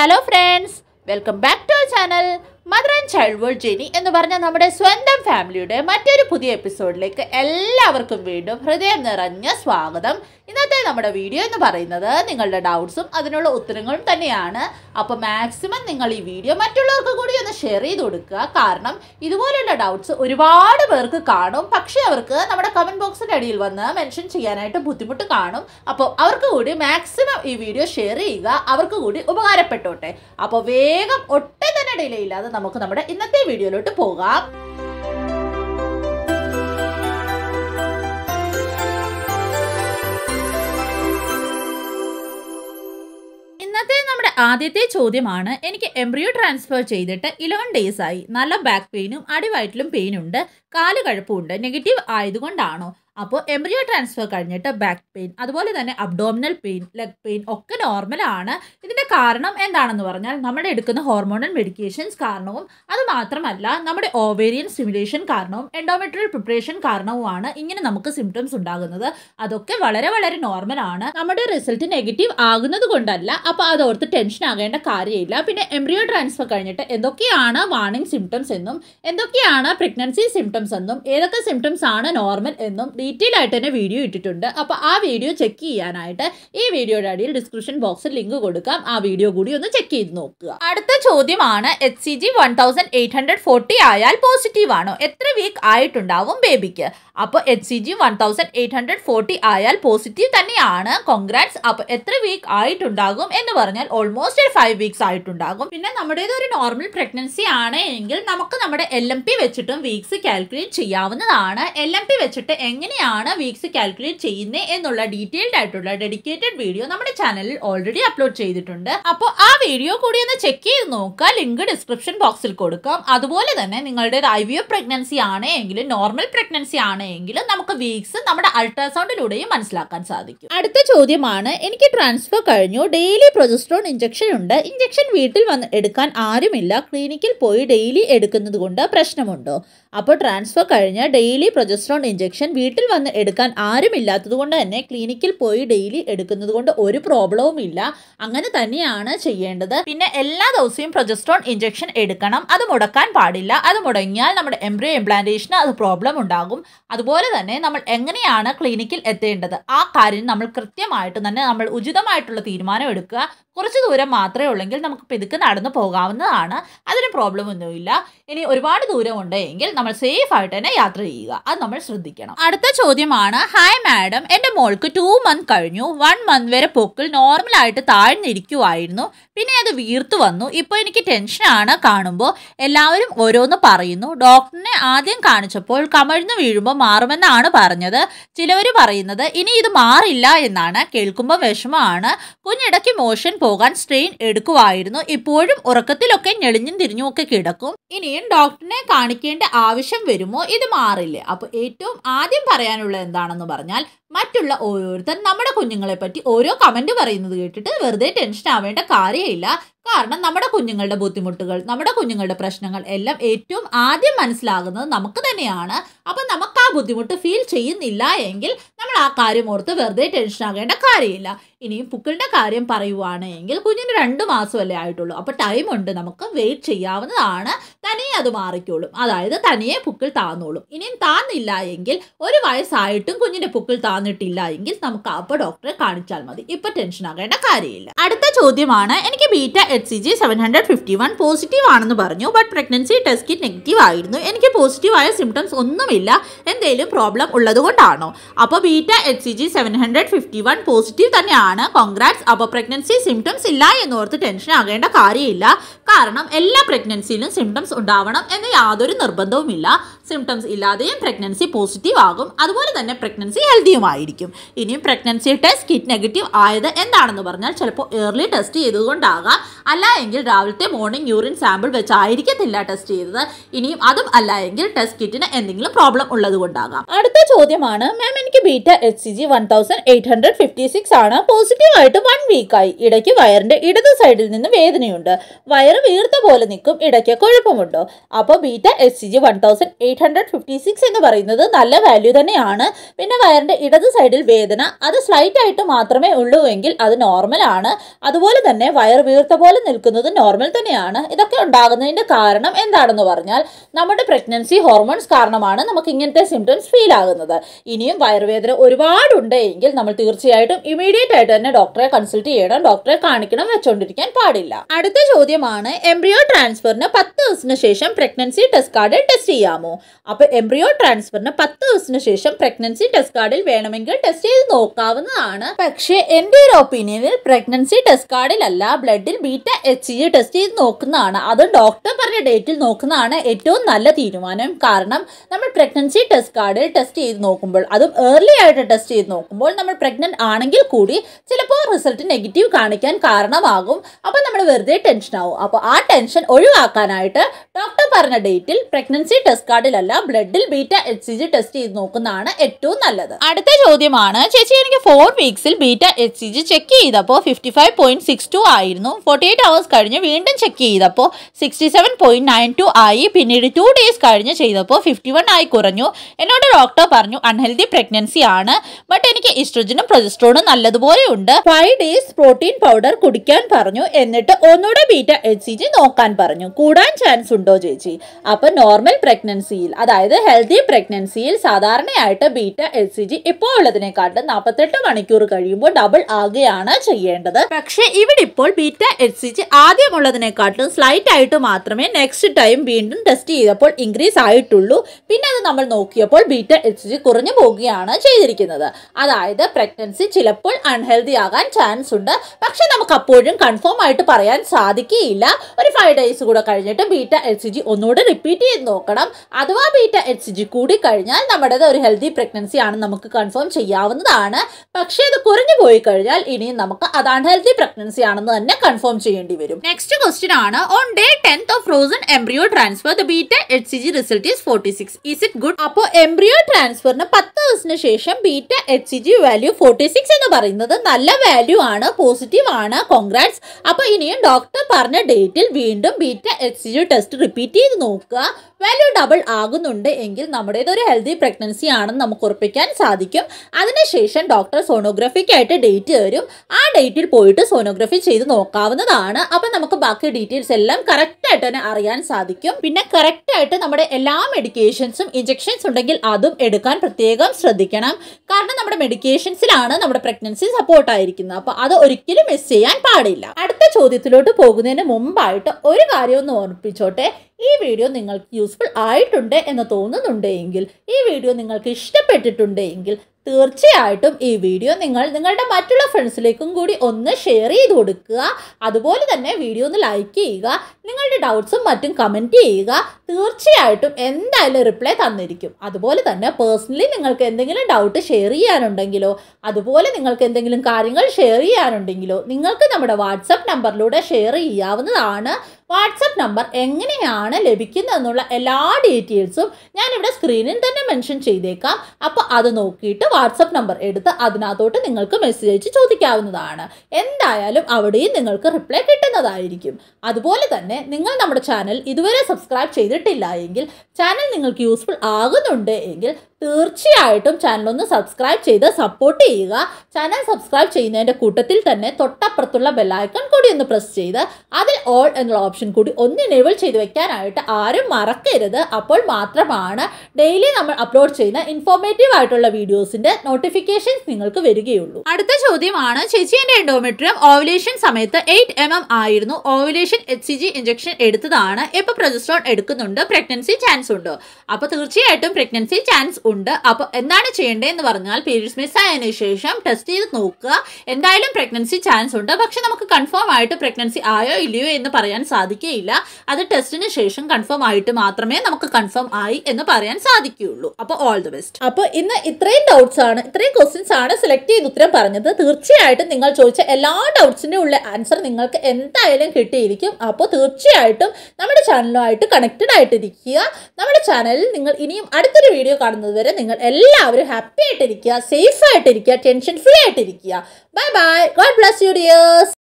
Hello friends welcome back to our channel mother and child world Jenny എന്ന് പറഞ്ഞ നമ്മുടെ സ്വന്തം ഫാമിലിയുടെ മറ്റൊരു പുതിയ എപ്പിസോഡിലേക്ക് എല്ലാവർക്കും വീണ്ടും ഹൃദയം നിറഞ്ഞ സ്വാഗതം. ഇന്നത്തെ നമ്മുടെ വീഡിയോ എന്ന് പറയുന്നത് നിങ്ങളുടെ ഡൗട്ട്സും അതിനുള്ള ഉത്തരങ്ങളും തന്നെയാണ്. അപ്പോൾ മാക്സിമം നിങ്ങൾ ഈ വീഡിയോ മറ്റുള്ളവർക്ക് കൂടി ഒന്ന് ഷെയർ ചെയ്ത് കൊടുക്കുക. കാരണം ഇതുപോലുള്ള ഡൗട്ട്സ് ഒരുപാട് പേർക്ക് കാണും. പക്ഷേ അവർക്ക് നമ്മുടെ കമന്റ് ബോക്സിന്റെ അടിയിൽ വന്ന് മെൻഷൻ ചെയ്യാനായിട്ട് ബുദ്ധിമുട്ട് കാണും. അപ്പോൾ അവർക്ക് കൂടി മാക്സിമം ഈ വീഡിയോ ഷെയർ ചെയ്യുക. അവർക്ക് കൂടി ഉപകാരപ്പെട്ടോട്ടെ. അപ്പോൾ വേഗം ഒട്ടും തന്നെ ഡിലേ ഇല്ലാതെ നമുക്ക് നമ്മുടെ ഇന്നത്തെ വീഡിയോയിലോട്ട് പോകാം. ആദ്യത്തെ ചോദ്യമാണ്. എനിക്ക് എംബ്രിയോ ട്രാൻസ്ഫർ ചെയ്തിട്ട് ഇലവൻ ഡേയ്സ് ആയി. നല്ല ബാക്ക് പെയിനും അടിവയറ്റിലും പെയിനുണ്ട് കാൽ കഴുപ്പുണ്ട്. നെഗറ്റീവ് ആയതുകൊണ്ടാണോ? അപ്പോൾ എംബ്രിയോ ട്രാൻസ്ഫർ കഴിഞ്ഞിട്ട് ബാക്ക് പെയിൻ അതുപോലെ തന്നെ അബ്ഡോമിനൽ പെയിൻ ലെഗ് പെയിൻ ഒക്കെ നോർമലാണ് ഇതിന്റെ കാരണം എന്താണെന്ന് പറഞ്ഞാൽ നമ്മൾ എടുക്കുന്ന ഹോർമോണൽ മെഡിക്കേഷൻസ് കാരണവും അതുമാത്രമല്ല നമ്മുടെ ഓവേരിയൻ സിമുലേഷൻ കാരണവും എൻഡോമെട്രിയൽ പ്രിപ്പറേഷൻ കാരണവുമാണ് ഇങ്ങനെ നമുക്ക് സിംറ്റംസ് ഉണ്ടാകുന്നത്. അതൊക്കെ വളരെ വളരെ നോർമലാണ് നമ്മുടെ റിസൾട്ട് നെഗറ്റീവ് ആകുന്നത് കൊണ്ടല്ല അപ്പോൾ അതോർത്ത് ടെൻഷൻ ആകേണ്ട കാര്യമില്ല. പിന്നെ എംബ്രിയോ ട്രാൻസ്ഫർ കഴിഞ്ഞിട്ട് എന്തൊക്കെയാണ് വാണിങ് സിംറ്റംസ് എന്നും എന്തൊക്കെയാണ് പ്രഗ്നൻസി സിംറ്റംസ് എന്നും ഏതൊക്കെ സിംറ്റംസ് ആണ് നോർമൽ എന്നും ഡീറ്റെയിൽ ആയിട്ട് തന്നെ വീഡിയോ ഇട്ടിട്ടുണ്ട്. അപ്പോൾ ആ വീഡിയോ ചെക്ക് ചെയ്യാനായിട്ട് ഈ വീഡിയോയുടെ അടിയിൽ ഡിസ്ക്രിപ്ഷൻ ബോക്സിൽ ലിങ്ക് കൊടുക്കാം. ആ വീഡിയോ കൂടി ഒന്ന് ചെക്ക് ചെയ്ത് നോക്കുക. അടുത്ത ചോദ്യമാണ് എച്ച് സി ജി ആയാൽ പോസിറ്റീവ് ആണോ? എത്ര വീക്ക് ആയിട്ടുണ്ടാവും ബേബിക്ക് അപ്പോൾ എച്ച് സി ജി ആയാൽ പോസിറ്റീവ് തന്നെയാണ്. കോൺഗ്രാറ്റ്സ് അപ്പോൾ എത്ര വീക്ക് ആയിട്ടുണ്ടാകും എന്ന് പറഞ്ഞാൽ ഓൾമോസ്റ്റ് ഒരു ഫൈവ് വീക്സ് ആയിട്ടുണ്ടാകും. പിന്നെ നമ്മുടേത് ഒരു നോർമൽ പ്രഗ്നൻസി ആണ് എങ്കിൽ നമുക്ക് നമ്മുടെ എൽ എം പി വെച്ചിട്ടും വീക്സ് കാൽക്കുലേറ്റ് ചെയ്യാവുന്നതാണ്. എൽ എം പി വെച്ചിട്ട് എങ്ങനെയാണ് വീക്സ് കാൽക്കുലേറ്റ് ചെയ്യുന്നത് എന്നുള്ള ഡീറ്റെയിൽഡ് ആയിട്ടുള്ള ഡെഡിക്കേറ്റഡ് വീഡിയോ നമ്മുടെ ചാനലിൽ ഓൾറെഡി അപ്ലോഡ് ചെയ്തിട്ടുണ്ട്. അപ്പോൾ ആ വീഡിയോ കൂടി ഒന്ന് ചെക്ക് ചെയ്ത് നോക്കുക. ലിങ്ക് ഡിസ്ക്രിപ്ഷൻ ബോക്സിൽ കൊടുക്കാം. അതുപോലെ തന്നെ നിങ്ങളുടെ ഐ വി എഫ് പ്രഗ്നൻസി ആണ് എങ്കിലും നോർമൽ പ്രഗ്നൻസി ആണെങ്കിലും നമുക്ക് വീക്സ് നമ്മുടെ അൾട്രാസൗണ്ടിലൂടെയും മനസ്സിലാക്കാൻ സാധിക്കും. അടുത്ത ചോദ്യമാണ് എനിക്ക് ട്രാൻസ്ഫർ കഴിഞ്ഞു. ഡെയിലി പ്രൊജസ്ട്രോൺ ഇഞ്ചക്ഷൻ ഉണ്ട്. ഇഞ്ചക്ഷൻ വീട്ടിൽ വന്ന് എടുക്കാൻ ആരുമില്ല. ക്ലിനിക്കിൽ പോയി ഡെയിലി എടുക്കുന്നത് കൊണ്ട് പ്രശ്നമുണ്ടോ. അപ്പോൾ ട്രാൻസ്ഫർ കഴിഞ്ഞ് ഡെയിലി പ്രൊജസ്ട്രോൺ ഇഞ്ചക്ഷൻ വീട്ടിൽ വന്ന് എടുക്കാൻ ആരുമില്ലാത്തത് കൊണ്ട് തന്നെ ക്ലിനിക്കിൽ പോയി ഡെയിലി എടുക്കുന്നത് കൊണ്ട് ഒരു പ്രോബ്ലവും ഇല്ല. അങ്ങനെ തന്നെയാണ് ചെയ്യേണ്ടത്. പിന്നെ എല്ലാ ദിവസവും പ്രൊജസ്ട്രോൺ ഇഞ്ചക്ഷൻ എടുക്കണം. അത് മുടക്കാൻ പാടില്ല. അത് മുടങ്ങിയാൽ നമ്മുടെ എംബ്രിയോ ഇംപ്ലാന്റേഷന് അത് പ്രോബ്ലം ഉണ്ടാകും. അതുപോലെ തന്നെ നമ്മൾ എങ്ങനെയാണ് ക്ലിനിക്കിൽ എത്തേണ്ടത്? ആ കാര്യം നമ്മൾ കൃത്യമായിട്ട് തന്നെ നമ്മൾ ഉചിതമായിട്ടുള്ള തീരുമാനം എടുക്കുക. കുറച്ച് ദൂരം മാത്രമേ ഉള്ളെങ്കിൽ നമുക്ക് പിതുക്കെ നടന്നു പോകാവുന്നതാണ്. അതിന് പ്രോബ്ലം ഒന്നുമില്ല. ഇനി ഒരുപാട് ദൂരം ഉണ്ടെങ്കിൽ നമ്മൾ സേഫ് ആയിട്ട് തന്നെ യാത്ര ചെയ്യുക. അത് നമ്മൾ ശ്രദ്ധിക്കണം. അടുത്ത ചോദ്യമാണ് ഹായ് മാഡം എന്റെ മോൾക്ക് ടു മന്ത് കഴിഞ്ഞു. വൺ മന്ത് വരെ പൊക്കിൽ നോർമലായിട്ട് താഴ്ന്നിരിക്കുമായിരുന്നു പിന്നെ അത് വീർത്തു വന്നു. ഇപ്പോൾ എനിക്ക് ടെൻഷനാണ് കാണുമ്പോൾ എല്ലാവരും ഓരോന്ന് പറയുന്നു. ഡോക്ടറിനെ ആദ്യം കാണിച്ചപ്പോൾ കമഴ്ന്നു വീഴുമ്പോൾ മാറുമെന്നാണ് പറഞ്ഞത്. ചിലവർ പറയുന്നത് ഇനി ഇത് മാറില്ല എന്നാണ്. കേൾക്കുമ്പോൾ വിഷമമാണ്. കുഞ്ഞിടയ്ക്ക് മോഷൻ പോകാൻ സ്ട്രെയിൻ എടുക്കുമായിരുന്നു ഇപ്പോഴും ഉറക്കത്തിലൊക്കെ ഞെളിഞ്ഞും തിരിഞ്ഞുമൊക്കെ കിടക്കും. ഇനിയും ഡോക്ടറിനെ കാണിക്കേണ്ട ആവശ്യം വരുമോ? ഇത് മാറില്ലേ? അപ്പോൾ ഏറ്റവും ആദ്യം പറയാനുള്ളത് എന്താണെന്ന് പറഞ്ഞാൽ മറ്റുള്ള ഓരോരുത്തർ നമ്മുടെ കുഞ്ഞുങ്ങളെ പറ്റി ഓരോ കമന്റ് പറയുന്നത് കേട്ടിട്ട് വെറുതെ ടെൻഷൻ ആവേണ്ട കാര്യമില്ല. കാരണം നമ്മുടെ കുഞ്ഞുങ്ങളുടെ ബുദ്ധിമുട്ടുകൾ നമ്മുടെ കുഞ്ഞുങ്ങളുടെ പ്രശ്നങ്ങൾ എല്ലാം ഏറ്റവും ആദ്യം മനസ്സിലാകുന്നത് നമുക്ക് തന്നെയാണ്. അപ്പം നമുക്ക് ആ ബുദ്ധിമുട്ട് ഫീൽ ചെയ്യുന്നില്ല എങ്കിൽ നമ്മൾ ആ കാര്യം ഓർത്ത് വെറുതെ ടെൻഷൻ ആകേണ്ട കാര്യമില്ല. ഇനിയും പുക്കിളിന്റെ കാര്യം പറയുവാണെങ്കിൽ കുഞ്ഞിന് രണ്ട് മാസമല്ലേ ആയിട്ടുള്ളൂ. അപ്പോൾ ഉണ്ട് നമുക്ക് വെയിറ്റ് ചെയ്യാവുന്നതാണ്. തനിയെ അത് മാറിക്കോളും. അതായത് തനിയെ പുക്കിൾ താന്നോളും. ഇനിയും താന്നില്ല എങ്കിൽ ഒരു വയസ്സായിട്ടും കുഞ്ഞിന്റെ പുക്കിൾ താന്നിട്ടില്ല എങ്കിൽ നമുക്ക് അപ്പോൾ ഡോക്ടറെ കാണിച്ചാൽ മതി. ഇപ്പം ടെൻഷൻ ആകേണ്ട കാര്യമില്ല. അടുത്ത ചോദ്യമാണ്. എനിക്ക് beta H C G seven hundred fifty one positive ആണെന്ന് പറഞ്ഞു but pregnancy test kit negative ആയിരുന്നു. എനിക്ക് പോസിറ്റീവായ സിംറ്റംസ് ഒന്നുമില്ല. എന്തെങ്കിലും പ്രോബ്ലം ഉള്ളതുകൊണ്ടാണോ അപ്പോൾ beta H C G seven hundred fifty one positive തന്നെയാണ്. കോൺഗ്രാറ്റ്സ് അപ്പോൾ പ്രഗ്നൻസി സിംറ്റംസ് ഇല്ല എന്നോർത്ത് ടെൻഷൻ ആകേണ്ട കാര്യമില്ല. കാരണം എല്ലാ പ്രഗ്നൻസിയിലും സിംറ്റംസ് ഉണ്ടാവണം എന്ന് യാതൊരു നിർബന്ധവുമില്ല. സിംറ്റംസ് ഇല്ലാതെയും പ്രഗ്നൻസി പോസിറ്റീവ് ആകും. അതുപോലെ തന്നെ പ്രഗ്നൻസി ഹെൽത്തിയുമായിരിക്കും ഇനിയും പ്രഗ്നൻസി ടെസ്റ്റ് കിറ്റ് നെഗറ്റീവ് ആയത് എന്താണെന്ന് പറഞ്ഞാൽ ചിലപ്പോൾ ഏർലി ടെസ്റ്റ് ചെയ്തുകൊണ്ടാകാം. അല്ല എങ്കിൽ രാവിലത്തെ മോർണിംഗ് യൂറിൻ സാമ്പിൾ വെച്ചായിരിക്കത്തില്ല ടെസ്റ്റ് ചെയ്തത്. ഇനിയും അതും അല്ല എങ്കിൽ ടെസ്റ്റ് കിറ്റിന് എന്തെങ്കിലും പ്രോബ്ലം ഉള്ളത് കൊണ്ടാകാം അടുത്ത ചോദ്യമാണ് മാം എനിക്ക് beta H C G one thousand eight hundred fifty six ആണ്. പോസിറ്റീവ് ആയിട്ട് വൺ വീക്കായി ഇടയ്ക്ക് വയറിന്റെ ഇടത് സൈഡിൽ നിന്ന് വേദനയുണ്ട്. വയറ് വീർത്ത പോലെ നിൽക്കും. ഇടയ്ക്ക് കുഴപ്പമുണ്ടോ? അപ്പോൾ beta H C G one thousand eight hundred fifty six എന്ന് പറയുന്നത് നല്ല വാല്യൂ തന്നെയാണ്. പിന്നെ വയറിന്റെ ഇടത് സൈഡിൽ വേദന അത് സ്ലൈറ്റ് ആയിട്ട് മാത്രമേ ഉള്ളൂ എങ്കിൽ അത് നോർമൽ ആണ്. അതുപോലെ തന്നെ വയർ വീർത്ത പോലെ നിൽക്കുന്നത് നോർമൽ തന്നെയാണ്. ഇതൊക്കെ ഉണ്ടാകുന്നതിന്റെ കാരണം എന്താണെന്ന് പറഞ്ഞാൽ നമ്മുടെ പ്രഗ്നൻസി ഹോർമോൺസ് കാരണമാണ് നമുക്ക് ഇങ്ങനത്തെ സിംറ്റംസ് ഫീൽ ആകുന്നത്. ഇനിയും വയറുവേദന ഒരുപാടുണ്ട് എങ്കിൽ നമ്മൾ തീർച്ചയായിട്ടും ഇമീഡിയറ്റ് ആയിട്ട് തന്നെ ഡോക്ടറെ കൺസൾട്ട് ചെയ്യണം ഡോക്ടറെ കാണിക്കണം വെച്ചോണ്ടിരിക്കാൻ പാടില്ല. അടുത്ത ചോദ്യമാണ് എംബ്രിയോ ട്രാൻസ്ഫറിന് പത്ത് ദിവസത്തിന് ശേഷം പ്രഗ്നൻസി ടെസ്റ്റ് കാർഡ് ടെസ്റ്റ് ചെയ്യാമോ? അപ്പൊ എംബ്രിയോ ട്രാൻസ്ഫറിന് പത്ത് ദിവസത്തിന് ശേഷം പ്രഗ്നൻസി ടെസ്റ്റ് കാർഡിൽ വേണമെങ്കിൽ ടെസ്റ്റ് ചെയ്ത് നോക്കാവുന്നതാണ്. പക്ഷേ എന്റെ ഒരു ഒപ്പീനിയനിൽ പ്രഗ്നൻസി ടെസ്റ്റ് കാർഡിലല്ല ബ്ലഡിൽ ബീറ്റ എച്ച് ഇ ടെസ്റ്റ് ചെയ്ത് നോക്കുന്നതാണ്. അത് ഡോക്ടർ പറഞ്ഞ ഡേറ്റിൽ നോക്കുന്നതാണ് ഏറ്റവും നല്ല തീരുമാനം. കാരണം നമ്മൾ പ്രഗ്നൻസി ടെസ്റ്റ് കാർഡിൽ ടെസ്റ്റ് ചെയ്ത് നോക്കുമ്പോൾ അതും ഏർലി ആയിട്ട് ടെസ്റ്റ് ചെയ്ത് നോക്കുമ്പോൾ നമ്മൾ പ്രഗ്നന്റ് ആണെങ്കിൽ കൂടി ചിലപ്പോൾ റിസൾട്ട് നെഗറ്റീവ് കാണിക്കാൻ കാരണമാകും. അപ്പോൾ നമ്മൾ വെറുതെ ടെൻഷൻ ആവും. അപ്പോൾ ആ ടെൻഷൻ ഒഴിവാക്കാനായിട്ട് ഡോക്ടർ പറഞ്ഞ ഡേറ്റിൽ പ്രഗ്നൻസി ടെസ്റ്റ് കാർഡിലല്ല ബ്ലഡിൽ beta H C G test ചെയ്ത് നോക്കുന്നതാണ് ഏറ്റവും നല്ലത്. അടുത്ത ചോദ്യമാണ് ചേച്ചി എനിക്ക് four വീക്സിൽ beta H C G check ചെയ്തപ്പോൾ fifty five point six two ആയിരുന്നു. ഫോർട്ടി എയ്റ്റ് അവേഴ്സ് കഴിഞ്ഞ് വീണ്ടും ചെക്ക് ചെയ്തപ്പോൾ sixty seven point nine two ആയി. പിന്നീട് ടു ഡേയ്സ് കഴിഞ്ഞ് ചെയ്തപ്പോൾ ഫിഫ്റ്റി വൺ ആയി കുറഞ്ഞു. എന്നോട് ഡോക്ടർ പറഞ്ഞു അൺഹെൽത്തി പ്രഗ്നൻസി ആണ്. ബട്ട് എനിക്ക് ഇസ്ട്രജനും പ്രൊജസ്ട്രോണും നല്ലതുപോലെ ഉണ്ട്. ഫൈവ് ഡേയ്സ് പ്രോട്ടീൻ പൗഡർ കുടിക്കാൻ പറഞ്ഞു. എന്നിട്ട് ഒന്നുകൂടെ ബീറ്റ എച്ച് സി ജി നോക്കാൻ പറഞ്ഞു. കൂടാൻ ചാൻസ് ഉണ്ടോ ചേച്ചി? അപ്പൊ നോർമൽ പ്രഗ്നൻസിയിൽ അതായത് ഹെൽത്തി പ്രഗ്നൻസിയിൽ സാധാരണയായിട്ട് ബീറ്റ എൽ സി ജി ഇപ്പോൾ ഉള്ളതിനെക്കാട്ടും നാൽപ്പത്തെട്ട് മണിക്കൂർ കഴിയുമ്പോൾ ഡബിൾ ആകുകയാണ് ചെയ്യേണ്ടത്. പക്ഷേ ഇവിടെ ഇപ്പോൾ ബീറ്റ എൽ സി ജി ആദ്യമുള്ളതിനെക്കാട്ടും സ്ലൈറ്റ് ആയിട്ട് മാത്രമേ നെക്സ്റ്റ് ടൈം വീണ്ടും ടെസ്റ്റ് ചെയ്തപ്പോൾ ഇൻക്രീസ് ആയിട്ടുള്ളൂ. പിന്നെ അത് നമ്മൾ നോക്കിയപ്പോൾ ബീറ്റ എൽ സി ജി കുറഞ്ഞു പോവുകയാണ് ചെയ്തിരിക്കുന്നത്. അതായത് പ്രഗ്നൻസി ചിലപ്പോൾ അൺഹെൽത്തി ആകാൻ ചാൻസ് ഉണ്ട്. പക്ഷെ നമുക്ക് അപ്പോഴും കൺഫേം ആയിട്ട് പറയാൻ സാധിക്കുകയില്ല. ഒരു ഫൈവ് ഡേയ്സ് കൂടെ കഴിഞ്ഞിട്ട് ബീറ്റ എൽ സി ജി ഒന്നുകൂടെ റിപ്പീറ്റ് ചെയ്ത് നോക്കണം. അഥവാ ബീറ്റ എച്ച് ജി കൂടി കഴിഞ്ഞാൽ നമ്മുടേത് ഒരു ഹെൽത്തി പ്രഗ്നൻസി ആണ് നമുക്ക് കൺഫേം ചെയ്യാവുന്നതാണ്. പക്ഷേ ഇത് കുറഞ്ഞു പോയി കഴിഞ്ഞാൽ ഇനിയും നമുക്ക് അതാണ് ഹെൽത്തി പ്രഗ്നൻസി ആണെന്ന് തന്നെ കൺഫേം ചെയ്യേണ്ടി വരും. നെക്സ്റ്റ് ക്വസ്റ്റ്യൻ ആണ് on day tenth of frozen embryo transfer the beta H C G result is forty six is it good അപ്പോൾ എംബ്രിയോ ട്രാൻസ്ഫറിന് പത്ത് ദിവസത്തിന് ശേഷം beta H C G value forty six എന്ന് പറയുന്നത് നല്ല വാല്യൂ ആണ് പോസിറ്റീവ് ആണ്. കോൺഗ്രാറ്റ്സ് അപ്പോൾ ഇനിയും ഡോക്ടർ പറഞ്ഞ ഡേറ്റിൽ വീണ്ടും beta H C G test repeat ചെയ്ത് നോക്കുക. വാല്യൂ ഡബിൾ ആകുന്നുണ്ട് എങ്കിൽ നമ്മുടേത് ഒരു ഹെൽത്തി പ്രഗ്നൻസി ആണെന്ന് നമുക്ക് ഉറപ്പിക്കാൻ സാധിക്കും. അതിനുശേഷം ഡോക്ടർ സോണോഗ്രഫിക്കായിട്ട് ഡേറ്റ് തരും. ആ ഡേറ്റിൽ പോയിട്ട് സോണോഗ്രഫി ചെയ്ത് നോക്കാവുന്നതാണ്. അപ്പം നമുക്ക് ബാക്കി ഡീറ്റെയിൽസ് എല്ലാം കറക്റ്റായിട്ട് തന്നെ അറിയാൻ സാധിക്കും. പിന്നെ കറക്റ്റായിട്ട് നമ്മുടെ എല്ലാ മെഡിക്കേഷൻസും ഇഞ്ചെക്ഷൻസ് ഉണ്ടെങ്കിൽ അതും എടുക്കാൻ പ്രത്യേകം ശ്രദ്ധിക്കണം. കാരണം നമ്മുടെ മെഡിക്കേഷൻസിലാണ് നമ്മുടെ പ്രഗ്നൻസി സപ്പോർട്ട് ആയിരിക്കുന്നത്. അപ്പോൾ അത് ഒരിക്കലും മിസ് ചെയ്യാൻ പാടില്ല. അടുത്ത ചോദ്യത്തിലോട്ട് പോകുന്നതിന് മുമ്പായിട്ട് ഒരു കാര്യം ഒന്ന് ഓർമ്മിപ്പിച്ചോട്ടെ. ഈ വീഡിയോ നിങ്ങൾക്ക് യൂസ്ഫുൾ ആയിട്ടുണ്ട് എന്ന് തോന്നുന്നുണ്ടെങ്കിൽ ഈ വീഡിയോ നിങ്ങൾക്ക് ഇഷ്ടപ്പെട്ടിട്ടുണ്ട് എങ്കിൽ തീർച്ചയായിട്ടും ഈ വീഡിയോ നിങ്ങൾ നിങ്ങളുടെ മറ്റുള്ള ഫ്രണ്ട്സിലേക്കും കൂടി ഒന്ന് ഷെയർ ചെയ്ത് കൊടുക്കുക. അതുപോലെ തന്നെ വീഡിയോ ഒന്ന് ലൈക്ക് ചെയ്യുക. നിങ്ങളുടെ ഡൗട്ട്സും മറ്റും കമന്റ് ചെയ്യുക. തീർച്ചയായിട്ടും എന്തായാലും റിപ്ലൈ തന്നിരിക്കും. അതുപോലെ തന്നെ പേഴ്സണലി നിങ്ങൾക്ക് എന്തെങ്കിലും ഡൗട്ട് ഷെയർ ചെയ്യാനുണ്ടെങ്കിലോ അതുപോലെ നിങ്ങൾക്ക് എന്തെങ്കിലും കാര്യങ്ങൾ ഷെയർ ചെയ്യാനുണ്ടെങ്കിലോ നിങ്ങൾക്ക് നമ്മുടെ വാട്സപ്പ് നമ്പറിലൂടെ ഷെയർ ചെയ്യാവുന്നതാണ്. വാട്സപ്പ് നമ്പർ എങ്ങനെയാണ് ലഭിക്കുന്നതെന്നുള്ള എല്ലാ ഡീറ്റെയിൽസും ഞാനിവിടെ സ്ക്രീനിൽ തന്നെ മെൻഷൻ ചെയ്തേക്കാം. അപ്പോൾ അത് നോക്കിയിട്ട് വാട്സപ്പ് നമ്പർ എടുത്ത് അതിനകത്തോട്ട് നിങ്ങൾക്ക് മെസ്സേജ് അയച്ച് ചോദിക്കാവുന്നതാണ്. എന്തായാലും അവിടെയും നിങ്ങൾക്ക് റിപ്ലൈ കിട്ടുന്നതായിരിക്കും. അതുപോലെ തന്നെ നിങ്ങൾ നമ്മുടെ ചാനൽ ഇതുവരെ സബ്സ്ക്രൈബ് ചെയ്തിട്ടില്ല എങ്കിൽ ചാനൽ നിങ്ങൾക്ക് യൂസ്ഫുൾ ആകുന്നുണ്ട് എങ്കിൽ തീർച്ചയായിട്ടും ചാനൽ ഒന്ന് സബ്സ്ക്രൈബ് ചെയ്ത് സപ്പോർട്ട് ചെയ്യുക. ചാനൽ സബ്സ്ക്രൈബ് ചെയ്യുന്നതിന്റെ കൂട്ടത്തിൽ തന്നെ തൊട്ടപ്പുറത്തുള്ള ബെല്ലൈക്കൺ കൂടി ഒന്ന് പ്രസ് ചെയ്ത് അതിൽ ഓൾ എന്നുള്ള ഓപ്ഷൻ കൂടി ഒന്ന് എനേബിൾ ചെയ്ത് വെക്കാനായിട്ട് ആരും മറക്കരുത്. അപ്പോൾ മാത്രമാണ് ഡെയിലി നമ്മൾ അപ്ലോഡ് ചെയ്യുന്ന ഇൻഫോർമേറ്റീവ് ആയിട്ടുള്ള വീഡിയോസിന്റെ നോട്ടിഫിക്കേഷൻസ് നിങ്ങൾക്ക് വരികയുള്ളൂ. അടുത്ത ചോദ്യമാണ് ചേച്ചി എന്റെ എൻഡോമെട്രിയം ഓവുലേഷൻ സമയത്ത് എയ്റ്റ് എം എം ആയിരുന്നു. Ovulation H C G injection എടുത്തതാണ്. ഇപ്പോൾ പ്രൊജസ്ട്രോൺ എടുക്കുന്നുണ്ട്? പ്രഗ്നൻസി ചാൻസ് ഉണ്ട്. അപ്പോൾ തീർച്ചയായിട്ടും പ്രഗ്നൻസി ചാൻസ് ഉണ്ട്. അപ്പോൾ എന്താണ് ചെയ്യേണ്ടതെന്ന് പറഞ്ഞാൽ പീരീഡ്സ് മിസ് ആയതിനു ശേഷം ടെസ്റ്റ് ചെയ്ത് നോക്കുക. എന്തായാലും പ്രഗ്നൻസി ചാൻസ് ഉണ്ട്. പക്ഷെ നമുക്ക് കൺഫേം ആയിട്ട് പ്രഗ്നൻസി ആയോ ഇല്ലയോ എന്ന് പറയാൻ സാധിക്കുകയില്ല അത് ടെസ്റ്റിന് ശേഷം കൺഫേം ആയിട്ട് മാത്രമേ നമുക്ക് കൺഫേം ആയി എന്ന് പറയാൻ സാധിക്കുകയുള്ളൂ. അപ്പോൾ ഓൾ ദി ബെസ്റ്റ് അപ്പോൾ ഇന്ന് ഇത്രയും ഡൗട്ട്സ് ആണ് ഇത്രയും ക്വസ്റ്റ്യൻസ് ആണ് സെലക്ട് ചെയ്ത് ഉത്തരം പറഞ്ഞത്. തീർച്ചയായിട്ടും നിങ്ങൾ ചോദിച്ച എല്ലാ ഡൗട്ട്സിന്റെ ഉള്ള ആൻസർ നിങ്ങൾക്ക് എന്തായാലും കിട്ടിയിരിക്കും. അപ്പോൾ തീർച്ചയായിട്ടും നമ്മുടെ ചാനലുമായിട്ട് കണക്റ്റഡ് ആയിട്ടിരിക്കുക. നമ്മുടെ ചാനലിൽ നിങ്ങൾ ഇനിയും അടുത്തൊരു വീഡിയോ കാണുന്നത് വരെ നിങ്ങൾ എല്ലാവരും ഹാപ്പി ആയിട്ടിരിക്കുക സേഫ് ആയിട്ടിരിക്കുക ടെൻഷൻ ഫ്രീ ആയിട്ടിരിക്കുക. Bye bye God bless you dears